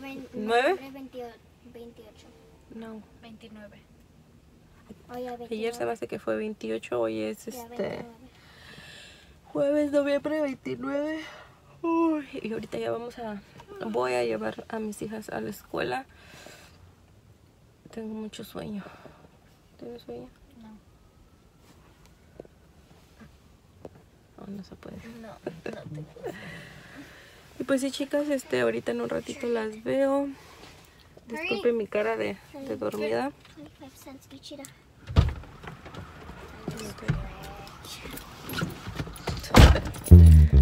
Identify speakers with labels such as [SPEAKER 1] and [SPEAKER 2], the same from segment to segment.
[SPEAKER 1] ¿Nueve?
[SPEAKER 2] noviembre 28. 28.
[SPEAKER 1] No,
[SPEAKER 3] 29.
[SPEAKER 2] Oh, ya, 29.
[SPEAKER 1] ayer se me hace que fue 28, hoy es
[SPEAKER 2] Ya,
[SPEAKER 1] este
[SPEAKER 2] 29.
[SPEAKER 1] jueves, noviembre 29. Uy, y ahorita ya vamos a, voy a llevar a mis hijas a la escuela. Tengo mucho sueño. ¿Tienes sueño?
[SPEAKER 3] No.
[SPEAKER 1] No, no se puede.
[SPEAKER 3] No, no tengo.
[SPEAKER 1] Y pues sí, chicas, este, ahorita en un ratito las veo. Disculpen mi cara de, de dormida.
[SPEAKER 2] 25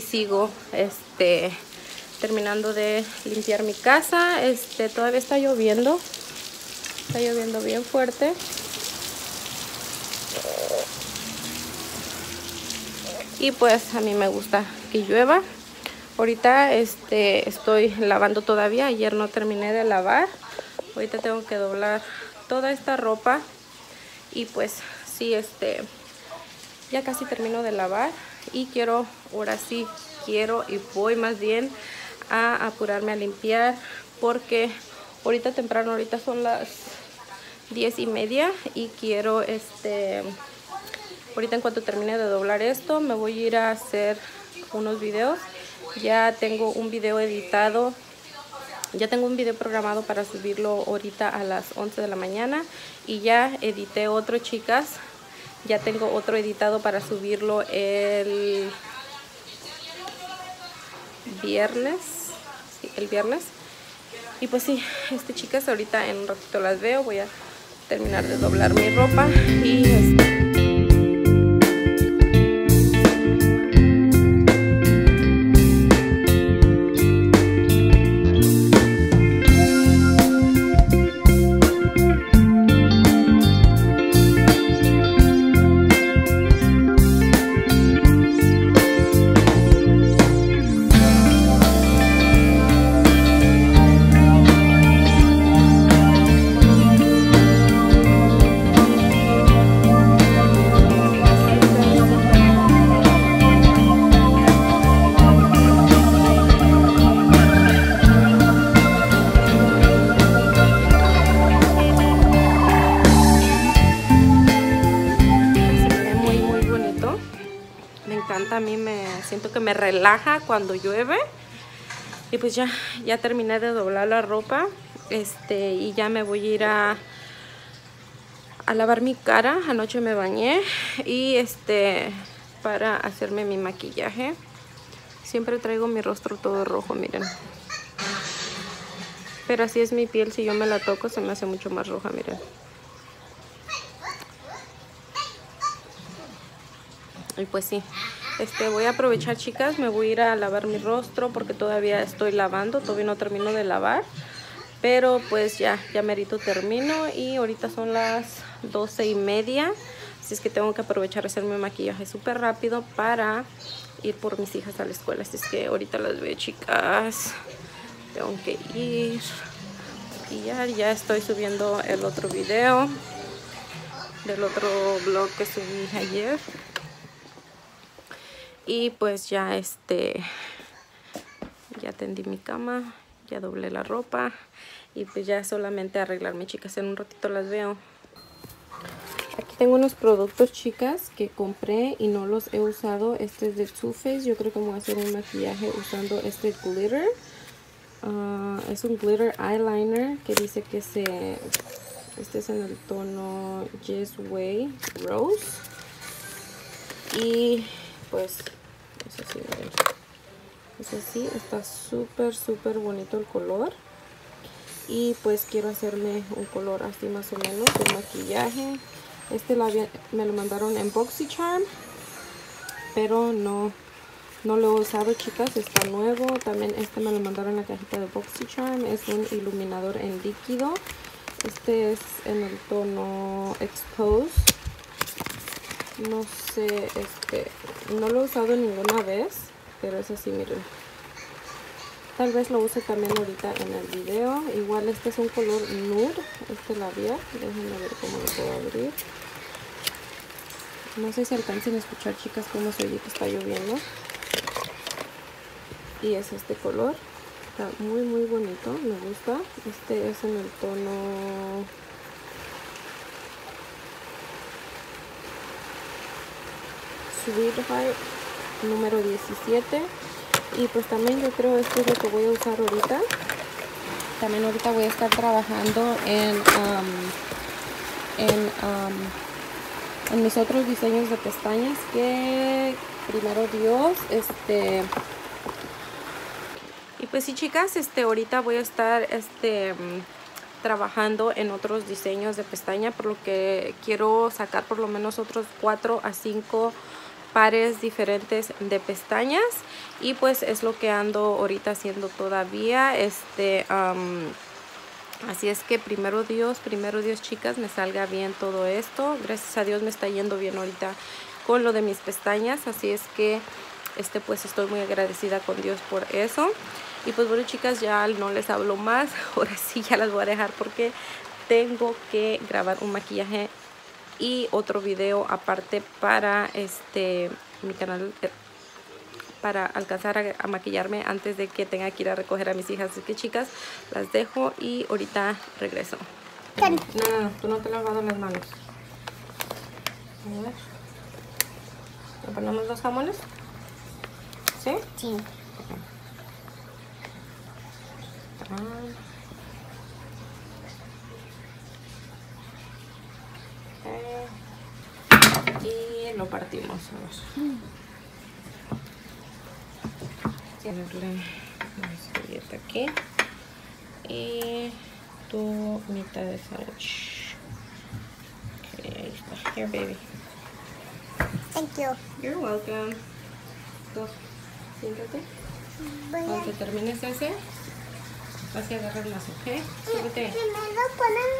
[SPEAKER 1] sigo, este, terminando de limpiar mi casa. Este, todavía está lloviendo. Está lloviendo bien fuerte. Y pues a mí me gusta que llueva. Ahorita este, estoy lavando todavía. Ayer no terminé de lavar. Ahorita tengo que doblar toda esta ropa. Y pues sí, este, ya casi termino de lavar y quiero, ahora sí, quiero y voy más bien a apurarme a limpiar porque ahorita temprano, ahorita son las diez y media y quiero este, ahorita en cuanto termine de doblar esto me voy a ir a hacer unos videos. Ya tengo un video editado ya tengo un video programado para subirlo ahorita a las 11 de la mañana y ya edité otro chicas ya tengo otro editado para subirlo el viernes. El viernes. Y pues sí este chicas ahorita en un ratito las veo. Voy a terminar de doblar mi ropa y me encanta a mí me siento que me relaja cuando llueve. Y pues ya ya terminé de doblar la ropa este y ya me voy a ir a a lavar mi cara. Anoche me bañé y este para hacerme mi maquillaje. Siempre traigo mi rostro todo rojo miren. Pero así es mi piel si yo me la toco se me hace mucho más roja miren Y pues sí, este, voy a aprovechar chicas, me voy a ir a lavar mi rostro porque todavía estoy lavando, todavía no termino de lavar. Pero pues ya, ya merito termino y ahorita son las 12 y media. Así es que tengo que aprovechar hacer mi maquillaje súper rápido para ir por mis hijas a la escuela. Así es que ahorita las veo chicas. Tengo que ir. Y ya, ya estoy subiendo el otro video del otro vlog que subí ayer y pues ya este ya tendí mi cama ya doblé la ropa y pues ya solamente arreglarme chicas. En un ratito las veo. Aquí tengo unos productos chicas que compré y no los he usado. Este es de Too Faced. Yo creo que me voy a hacer un maquillaje usando este glitter. Ah, es un glitter eyeliner que dice que se este es en el tono Just Way Rose. Y pues es así miren. es así está súper súper bonito el color. Y pues quiero hacerme un color así más o menos de maquillaje. Este me lo mandaron en BoxyCharm pero no no lo he usado chicas está nuevo. También este me lo mandaron en la cajita de BoxyCharm es un iluminador en líquido. Este es en el tono Expose no sé este no lo he usado ninguna vez pero es así miren Tal vez lo use también ahorita en el video. Igual este es un color nude, este labial. Déjenme ver cómo lo puedo abrir. No sé si alcancen a escuchar, chicas, cómo se oye que está lloviendo. Y es este color. Está muy, muy bonito. Me gusta. Este es en el tono... Sweetheart número 17 y pues también yo creo esto es lo que voy a usar ahorita. También ahorita voy a estar trabajando en um, en, um, en mis otros diseños de pestañas que primero Dios este y pues sí chicas este ahorita voy a estar este trabajando en otros diseños de pestaña por lo que quiero sacar por lo menos otros 4 a 5 pares diferentes de pestañas y pues es lo que ando ahorita haciendo todavía este am, así es que primero Dios primero Dios chicas me salga bien todo esto. Gracias a Dios me está yendo bien ahorita con lo de mis pestañas así es que este pues estoy muy agradecida con Dios por eso. Y pues bueno chicas ya no les hablo más. Ahora sí ya las voy a dejar porque tengo que grabar un maquillaje y otro video aparte para este mi canal eh, para alcanzar a, a maquillarme antes de que tenga que ir a recoger a mis hijas así que chicas las dejo y ahorita regreso
[SPEAKER 2] Ten.
[SPEAKER 1] no, no, tú no te has lavado las manos a ver ¿le ponemos los jamones? ¿sí?
[SPEAKER 2] Sí.
[SPEAKER 1] Ah. Y lo partimos. Ponerle una servilleta aquí. Y tu mitad de sándwich. Ok, ahí está. Here, baby.
[SPEAKER 2] Thank you.
[SPEAKER 1] You're welcome. Go. Siéntate. Cuando termines ese, vas a agarrar más, ¿ok? Súbete.
[SPEAKER 2] Primero ponen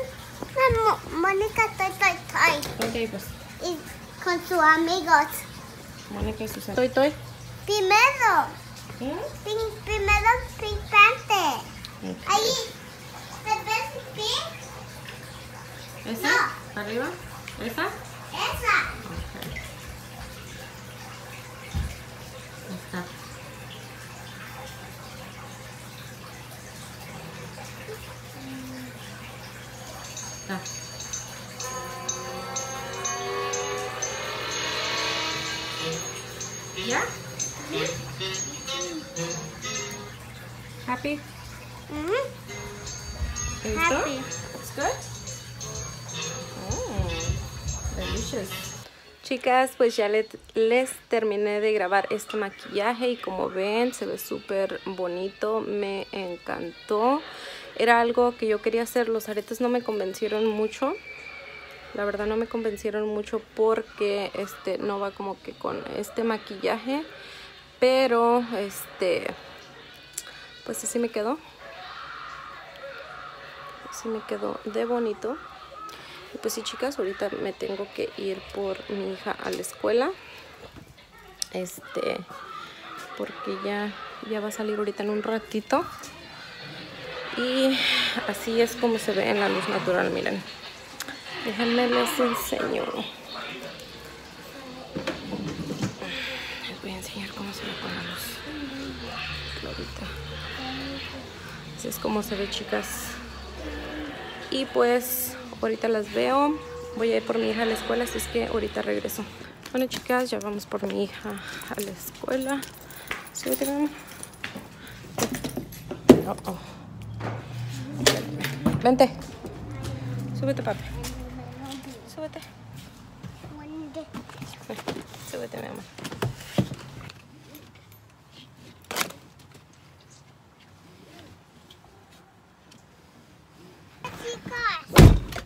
[SPEAKER 2] Mónica Toy Toy Toy
[SPEAKER 1] Ok, pues.
[SPEAKER 2] y con sus amigos.
[SPEAKER 1] Mónica y Susana. Toy, toy.
[SPEAKER 2] Primero,
[SPEAKER 1] ¿Mm?
[SPEAKER 2] pin- primero Pink Panther.
[SPEAKER 1] Ok.
[SPEAKER 2] Ahí, ¿te ves Pink?
[SPEAKER 1] ¿Esa?
[SPEAKER 2] No.
[SPEAKER 1] ¿Arriba? ¿Esa?
[SPEAKER 2] Esa.
[SPEAKER 1] ¿Ya? Happy?
[SPEAKER 2] Mm,
[SPEAKER 1] ¿Listo?
[SPEAKER 2] happy.
[SPEAKER 1] It's good? Oh, delicious. Chicas, pues ya le- les terminé de grabar este maquillaje y como ven se ve súper bonito, me encantó. Era algo que yo quería hacer, los aretes no me convencieron mucho. La verdad no me convencieron mucho porque este no va como que con este maquillaje, pero este pues así me quedó. Así me quedó de bonito. Y pues sí, chicas, ahorita me tengo que ir por mi hija a la escuela. Este, porque ya, ya va a salir ahorita en un ratito. Y así es como se ve en la luz natural, miren. Déjenme les enseño. Les voy a enseñar cómo se ve con la. Así es como se ve, chicas. Y pues ahorita las veo. Voy a ir por mi hija a la escuela, así es que ahorita regreso. Bueno, chicas, ya vamos por mi hija a la escuela. Súbete, mamá. Oh, oh. Vente. Súbete, papi. Súbete. Súbete, mi amor.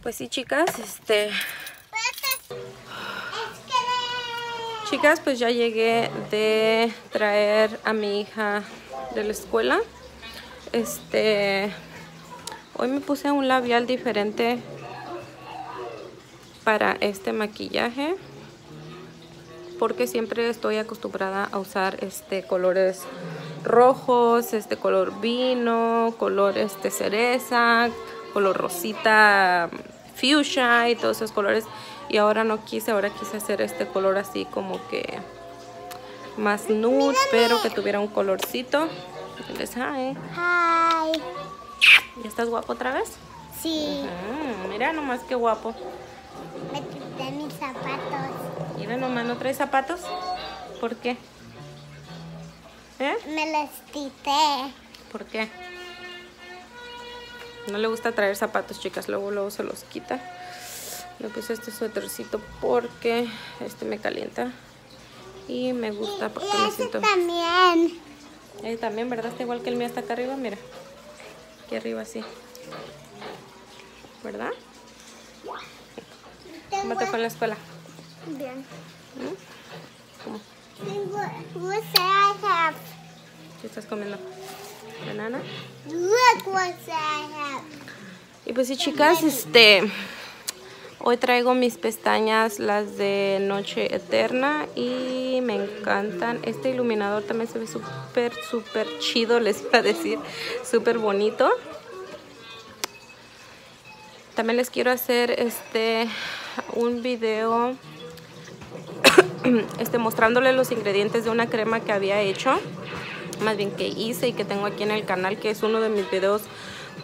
[SPEAKER 1] Pues sí, chicas, este... Chicas, pues ya llegué de traer a mi hija de la escuela. Este... Hoy me puse un labial diferente para este maquillaje porque siempre estoy acostumbrada a usar este colores rojos, este color vino, color este cereza, color rosita fuchsia y todos esos colores y ahora no quise, ahora quise hacer este color así como que más nude, pero que tuviera un colorcito. Hi.
[SPEAKER 2] Hi.
[SPEAKER 1] ¿Ya estás guapo otra vez?
[SPEAKER 2] Sí.
[SPEAKER 1] Mm, mira nomás qué guapo.
[SPEAKER 2] Me quité mis zapatos.
[SPEAKER 1] Mira nomás, ¿no traes zapatos? ¿Por qué? ¿Eh?
[SPEAKER 2] Me los quité.
[SPEAKER 1] ¿Por qué? No le gusta traer zapatos, chicas. Luego, luego se los quita. Le puse este suétercito porque este me calienta. Y me gusta porque
[SPEAKER 2] y
[SPEAKER 1] me
[SPEAKER 2] ese
[SPEAKER 1] siento...
[SPEAKER 2] también.
[SPEAKER 1] También, ¿verdad? Está igual que el mío hasta acá arriba, mira. Aquí arriba, sí. ¿Verdad? ¿Cómo te fue en la escuela?
[SPEAKER 2] Bien.
[SPEAKER 1] ¿Mm? ¿Cómo? ¿Qué estás comiendo? ¿Banana?
[SPEAKER 2] Look what I have.
[SPEAKER 1] Y pues sí, chicas, este... Hoy traigo mis pestañas, las de Noche Eterna y me encantan. Este iluminador también se ve súper, súper chido, les iba a decir. Súper bonito. También les quiero hacer este un video este, mostrándole los ingredientes de una crema que había hecho. Más bien que hice y que tengo aquí en el canal, que es uno de mis videos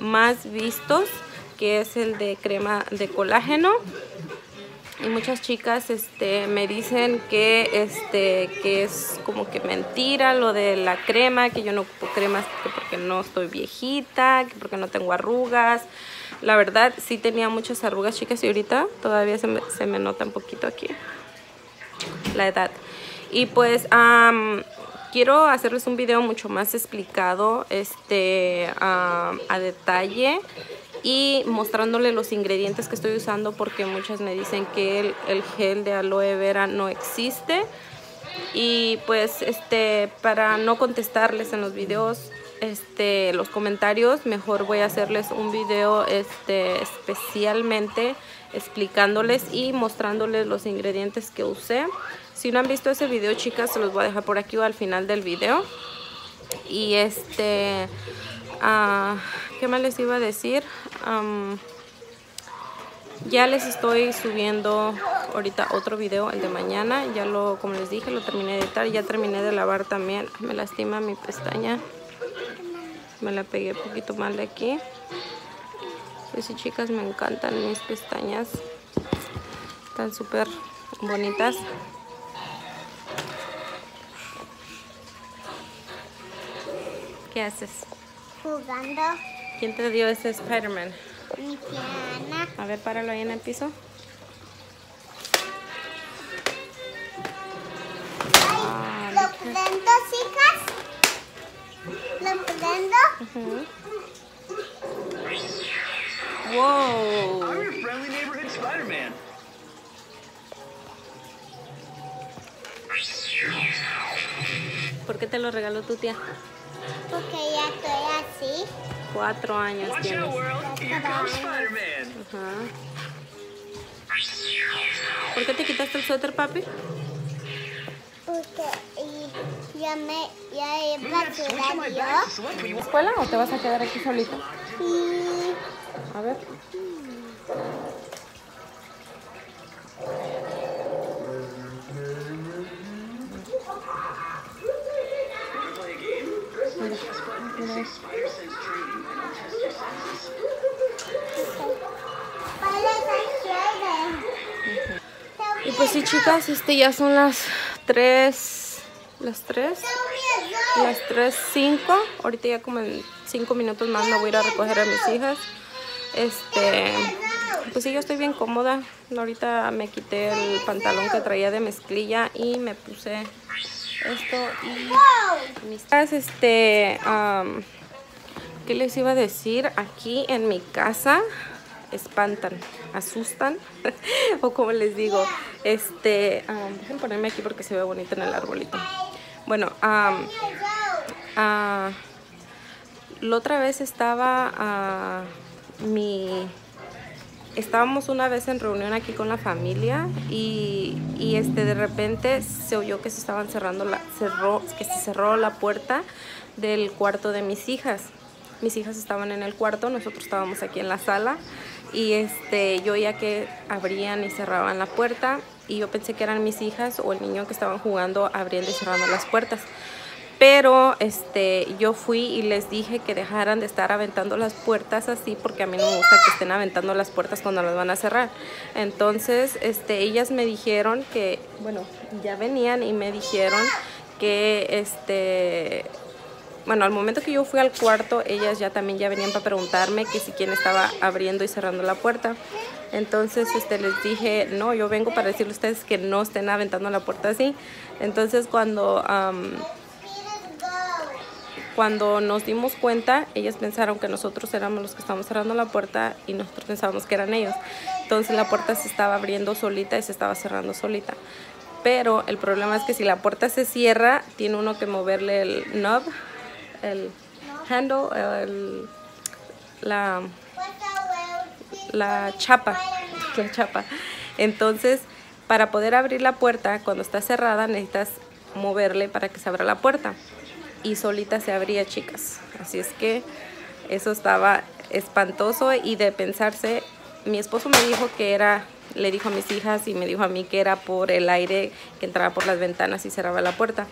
[SPEAKER 1] más vistos que es el de crema de colágeno. Y muchas chicas este me dicen que este que es como que mentira lo de la crema que yo no ocupo cremas que porque no estoy viejita que porque no tengo arrugas. La verdad sí tenía muchas arrugas chicas y ahorita todavía se me, se me nota un poquito aquí la edad. Y pues um, quiero hacerles un video mucho más explicado este um, a detalle y mostrándole los ingredientes que estoy usando porque muchas me dicen que el, el, gel de aloe vera no existe. Y pues este para no contestarles en los videos este los comentarios mejor voy a hacerles un video este especialmente explicándoles y mostrándoles los ingredientes que usé si no han visto ese video chicas se los voy a dejar por aquí o al final del video y este uh, ¿Qué más les iba a decir? Ya les estoy subiendo ahorita otro video, el de mañana. Ya lo, como les dije, lo terminé de editar. Ya terminé de lavar también. Me lastima mi pestaña. Me la pegué un poquito mal de aquí. Pues sí, chicas, me encantan mis pestañas. Están súper bonitas. ¿Qué haces?
[SPEAKER 2] Jugando.
[SPEAKER 1] ¿Quién te dio ese Spider-Man?
[SPEAKER 2] Mi piana.
[SPEAKER 1] A ver, páralo ahí en el piso.
[SPEAKER 2] Ay, ¿Lo prendo, chicas? ¿Lo prendo?
[SPEAKER 1] Uh -huh. Wow.
[SPEAKER 3] I'm your friendly neighborhood Spider-Man.
[SPEAKER 1] ¿Por qué te lo regaló tu tía?
[SPEAKER 2] Porque ya estoy así.
[SPEAKER 1] Cuatro años
[SPEAKER 3] Watch
[SPEAKER 1] tienes.
[SPEAKER 3] out, world. Here comes Spider-Man.
[SPEAKER 1] Ajá. ¿Por qué te quitaste el suéter, papi?
[SPEAKER 2] Porque ya me ya iba a
[SPEAKER 3] my
[SPEAKER 2] yo.
[SPEAKER 1] ¿Escuela o te vas a quedar aquí solito?
[SPEAKER 2] Y
[SPEAKER 1] A ver. Y pues sí, chicas, este ya son las 3, las 3, las 3, 5, ahorita ya como en cinco minutos más me voy a ir a recoger a mis hijas. Este, pues sí, yo estoy bien cómoda. Ahorita me quité el pantalón que traía de mezclilla y me puse esto y mis este, um, ¿qué les iba a decir? Aquí en mi casa espantan, asustan, o como les digo, este, um, dejen ponerme aquí porque se ve bonito en el arbolito. Bueno, um, uh, la otra vez estaba uh, mi estábamos una vez en reunión aquí con la familia y, y, este de repente se oyó que se estaban cerrando la cerró que se cerró la puerta del cuarto de mis hijas. Mis hijas estaban en el cuarto nosotros estábamos aquí en la sala y este yo ya que abrían y cerraban la puerta y yo pensé que eran mis hijas o el niño que estaban jugando abriendo y cerrando las puertas pero este yo fui y les dije que dejaran de estar aventando las puertas así porque a mí no me gusta que estén aventando las puertas cuando las van a cerrar entonces este ellas me dijeron que bueno ya venían y me dijeron que este bueno, al momento que yo fui al cuarto, ellas ya también ya venían para preguntarme que si quién estaba abriendo y cerrando la puerta. Entonces este, les dije, no, yo vengo para decirles a ustedes que no estén aventando la puerta así. Entonces cuando, um, cuando nos dimos cuenta, ellas pensaron que nosotros éramos los que estábamos cerrando la puerta y nosotros pensábamos que eran ellos. Entonces la puerta se estaba abriendo solita y se estaba cerrando solita. Pero el problema es que si la puerta se cierra, tiene uno que moverle el knob el handle, el, la, la chapa, la chapa. Entonces, para poder abrir la puerta, cuando está cerrada, necesitas moverle para que se abra la puerta. Y solita se abría, chicas. Así es que eso estaba espantoso y de pensarse, mi esposo me dijo que era, le dijo a mis hijas y me dijo a mí que era por el aire que entraba por las ventanas y cerraba la puerta.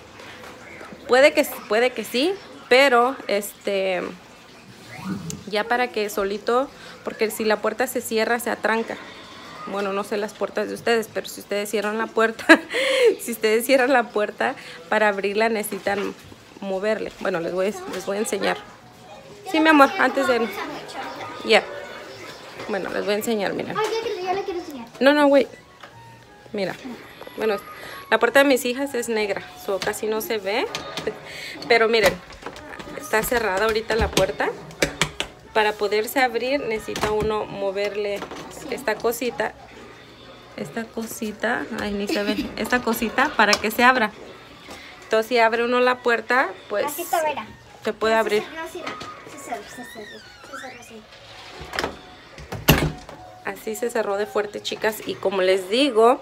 [SPEAKER 1] Puede que, puede que sí, pero este ya para que solito porque si la puerta se cierra se atranca bueno no sé las puertas de ustedes pero si ustedes cierran la puerta si ustedes cierran la puerta para abrirla necesitan moverle. Bueno les voy, les voy a enseñar. Sí mi amor antes de ya. Bueno les voy a enseñar miren. No no güey. Mira. Bueno la puerta de mis hijas es negra so casi no se ve. Pero miren está cerrada ahorita la puerta. Para poderse abrir necesita uno moverle esta cosita. Esta cosita, ay ni se ve, esta cosita para que se abra. Entonces si abre uno la puerta, pues se puede abrir. Así se cerró de fuerte, chicas. Y como les digo,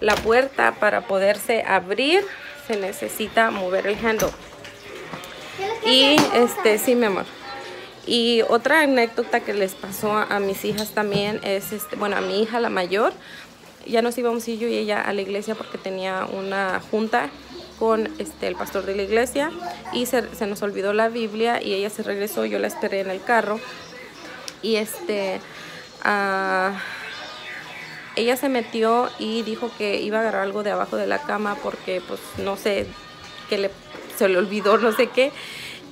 [SPEAKER 1] la puerta para poderse abrir se necesita mover el handle. Y este, sí, mi amor. Y otra anécdota que les pasó a, mis hijas también es, este, bueno, a mi hija la mayor, ya nos íbamos yo y ella a la iglesia porque tenía una junta con este, el pastor de la iglesia y se, nos olvidó la Biblia y ella se regresó, yo la esperé en el carro y este, uh, ella se metió y dijo que iba a agarrar algo de abajo de la cama porque pues no sé, que le, se le olvidó, no sé qué.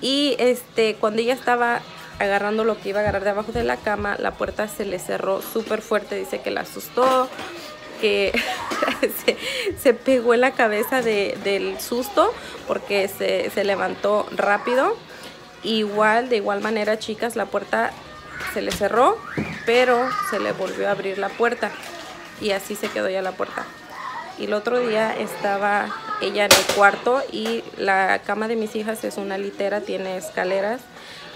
[SPEAKER 1] Y este, cuando ella estaba agarrando lo que iba a agarrar de abajo de la cama, la puerta se le cerró súper fuerte, dice que la asustó, que se, pegó en la cabeza del susto porque se, se, levantó rápido. Igual, de igual manera, chicas, la puerta se le cerró, pero se le volvió a abrir la puerta. Y así se quedó ya la puerta. Y el otro día estaba ella en el cuarto y la cama de mis hijas es una litera, tiene escaleras.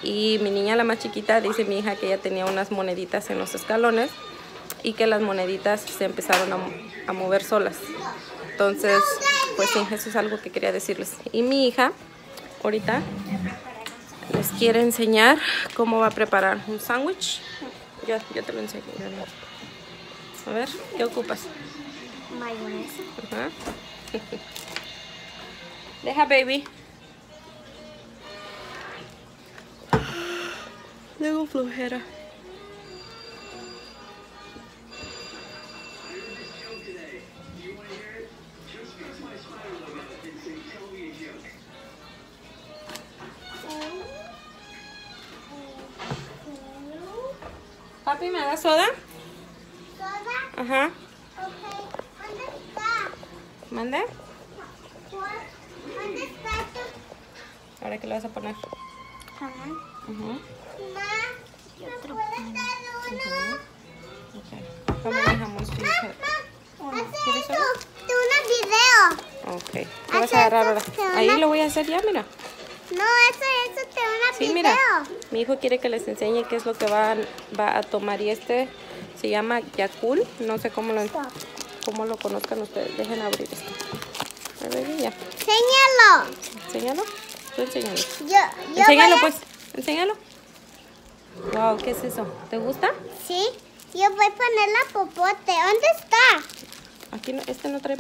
[SPEAKER 1] Y mi niña la más chiquita dice mi hija que ella tenía unas moneditas en los escalones y que las moneditas se empezaron a, mover solas. Entonces, pues sí, eso es algo que quería decirles. Y mi hija, ahorita, les quiere enseñar cómo va a preparar un sándwich. Yo, yo te lo enseño. A ver, ¿qué ocupas?
[SPEAKER 2] mayonesa.
[SPEAKER 1] Ajá. Deja, baby. Tengo flojera. Papi, ¿me da soda?
[SPEAKER 2] ¿Soda?
[SPEAKER 1] Ajá.
[SPEAKER 2] Ok. ¿Dónde está?
[SPEAKER 1] ¿Mande?
[SPEAKER 2] ¿Dónde está tu
[SPEAKER 1] Ahora que le vas a poner.
[SPEAKER 2] jamón?
[SPEAKER 1] Ujú.
[SPEAKER 2] Ma, ¿me puedes dar uno?
[SPEAKER 1] Ok. Come mi jamón.
[SPEAKER 2] Haz
[SPEAKER 1] ¿Quieres
[SPEAKER 2] esto de un video.
[SPEAKER 1] Ok. ¿Qué vas a agarrar ahora? Ahí lo voy a hacer ya, mira.
[SPEAKER 2] No, eso, eso
[SPEAKER 1] Sí,
[SPEAKER 2] video.
[SPEAKER 1] mira. Mi hijo quiere que les enseñe qué es lo que va, va a tomar y este se llama Yakul. No sé cómo lo, cómo lo conozcan ustedes. Dejen abrir esto. A ver, ya.
[SPEAKER 2] Enséñalo.
[SPEAKER 1] Enséñalo. Tú enséñalo.
[SPEAKER 2] Yo, yo
[SPEAKER 1] Enséñalo
[SPEAKER 2] a-
[SPEAKER 1] pues. Enséñalo. Wow, ¿qué es eso? ¿Te gusta?
[SPEAKER 2] Sí, yo voy a poner la popote. ¿Dónde está?
[SPEAKER 1] Aquí no, este no trae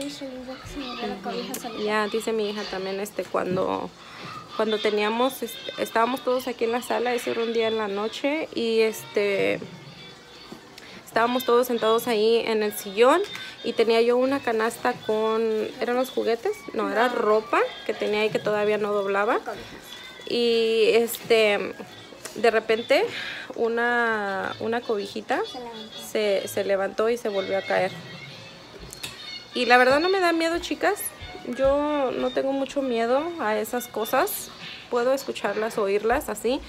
[SPEAKER 1] Ya, dice mi hija también, este, cuando, cuando teníamos, este, estábamos todos aquí en la sala, ese era un día en la noche, y este, estábamos todos sentados ahí en el sillón, y tenía yo una canasta con, ¿eran los juguetes? No, era ropa que tenía ahí que todavía no doblaba, y este, de repente, una, una cobijita se, se levantó y se volvió a caer. Y la verdad no me da miedo, chicas. Yo no tengo mucho miedo a esas cosas. Puedo escucharlas, oírlas así.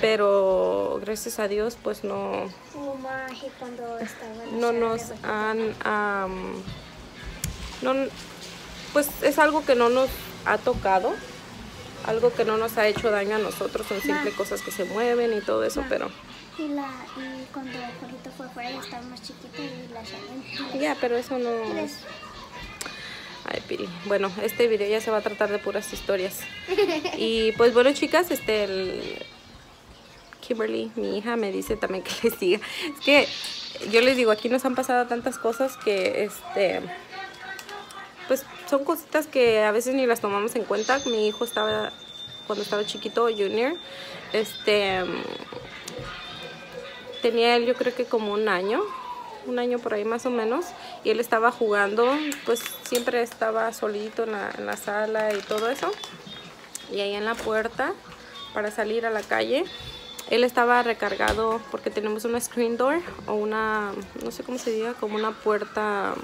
[SPEAKER 1] Pero gracias a Dios, pues no, no nos han... am, no, pues es algo que no nos ha tocado. Algo que no nos ha hecho daño a nosotros. Son siempre cosas que se mueven y todo eso, pero...
[SPEAKER 2] Y, la, y cuando Jorgito fue afuera ya estaba más chiquito y la.
[SPEAKER 1] Ya, pero eso no... Bueno, este video ya se va a tratar de puras historias. Y pues bueno, chicas, este... Kimberly, mi hija, me dice también que les diga. Es que yo les digo, aquí nos han pasado tantas cosas que, este... Pues son cositas que a veces ni las tomamos en cuenta. Mi hijo estaba, cuando estaba chiquito, junior, este... Tenía él yo creo que como un año, un año por ahí más o menos, y él estaba jugando, pues siempre estaba solito en la, en la sala y todo eso. Y ahí en la puerta, para salir a la calle, él estaba recargado porque tenemos una screen door o una, no sé cómo se diga, como una puerta,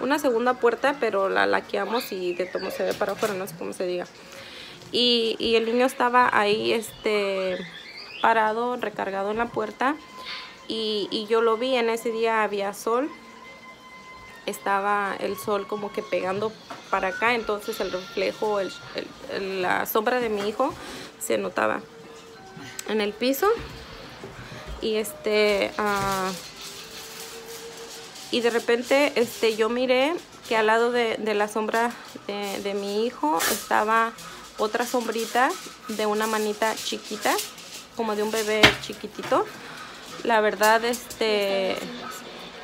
[SPEAKER 1] una segunda puerta, pero la laqueamos y de todo se ve para afuera, no sé cómo se diga. Y, y el niño estaba ahí, este, parado, recargado en la puerta y, yo lo vi, en ese día había sol, estaba el sol como que pegando para acá, entonces el reflejo, el- la sombra de mi hijo se notaba en el piso y este ah, y de repente este yo miré que al lado de, de la sombra de, de mi hijo estaba otra sombrita de una manita chiquita como de un bebé chiquitito la verdad este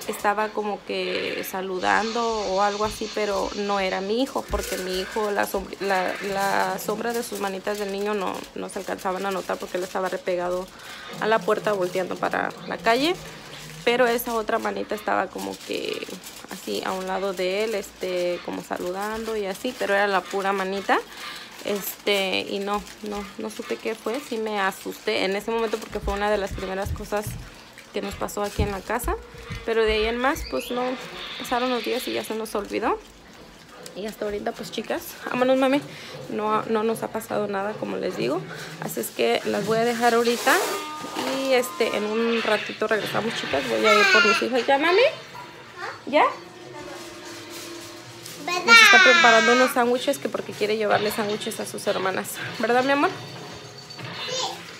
[SPEAKER 1] estaba como que saludando o algo así, pero no era mi hijo, porque mi hijo, la, sombra, la, sombra de sus manitas del niño no, no se alcanzaban a notar porque él estaba repegado a la puerta volteando para la calle. Pero esa otra manita estaba como que así a un lado de él, este, como saludando y así, pero era la pura manita. Este, y no, no, no supe qué fue, sí me asusté en ese momento porque fue una de las primeras cosas que nos pasó aquí en la casa. Pero de ahí en más, pues no, pasaron los días y ya se nos olvidó. Y hasta ahorita, pues chicas, vámonos mami, no, no nos ha pasado nada como les digo. Así es que las voy a dejar ahorita y este, en un ratito regresamos chicas. Voy a ir por mis hijas. ¿Ya mami? ¿Ya? Nos está preparando unos sándwiches que porque quiere llevarle sándwiches a sus hermanas. ¿Verdad, mi amor?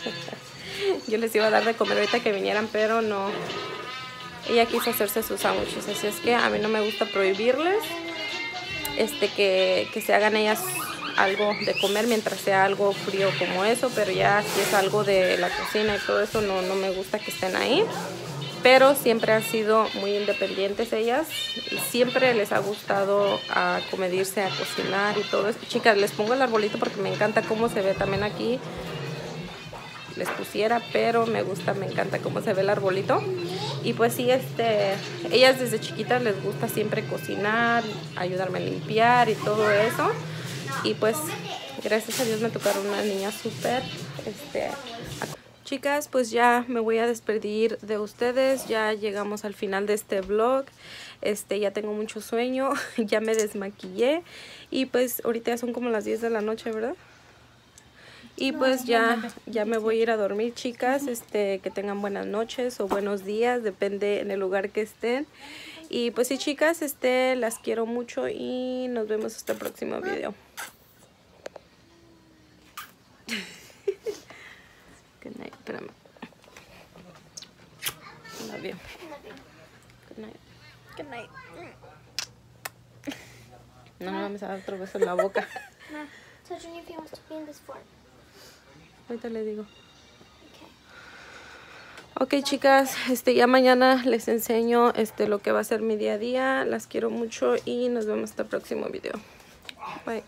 [SPEAKER 1] Yo les iba a dar de comer ahorita que vinieran, pero no. Ella quiso hacerse sus sándwiches, así es que a mí no me gusta prohibirles este que, que se hagan ellas algo de comer mientras sea algo frío como eso, pero ya si es algo de la cocina y todo eso, no, no me gusta que estén ahí. Pero siempre han sido muy independientes ellas siempre les ha gustado a comedirse, a cocinar y todo eso. Chicas, les pongo el arbolito porque me encanta cómo se ve también aquí les pusiera, pero me gusta, me encanta cómo se ve el arbolito. Y pues sí, este, ellas desde chiquitas les gusta siempre cocinar, ayudarme a limpiar y todo eso. Y pues gracias a Dios me tocaron unas niñas súper, este, Chicas, pues ya me voy a despedir de ustedes. Ya llegamos al final de este vlog. Este, ya tengo mucho sueño. ya me desmaquillé. Y pues ahorita ya son como las 10 de la noche, ¿verdad? Y pues ya, ya me voy a ir a dormir, chicas. Este, que tengan buenas noches o buenos días, depende en el lugar que estén. Y pues sí, chicas, este, las quiero mucho y nos vemos hasta el próximo video. Good night, espérame. Love you. Good night. Good night. No, no, me a dar otro beso en la boca.
[SPEAKER 2] Ma, tell Junior if he wants to be in this form.
[SPEAKER 1] Ahorita le digo. Ok, chicas, este ya mañana les enseño este lo que va a ser mi día a día. Las quiero mucho y nos vemos hasta el próximo video. Bye.